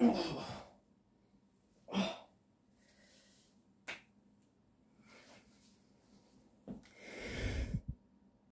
Oh.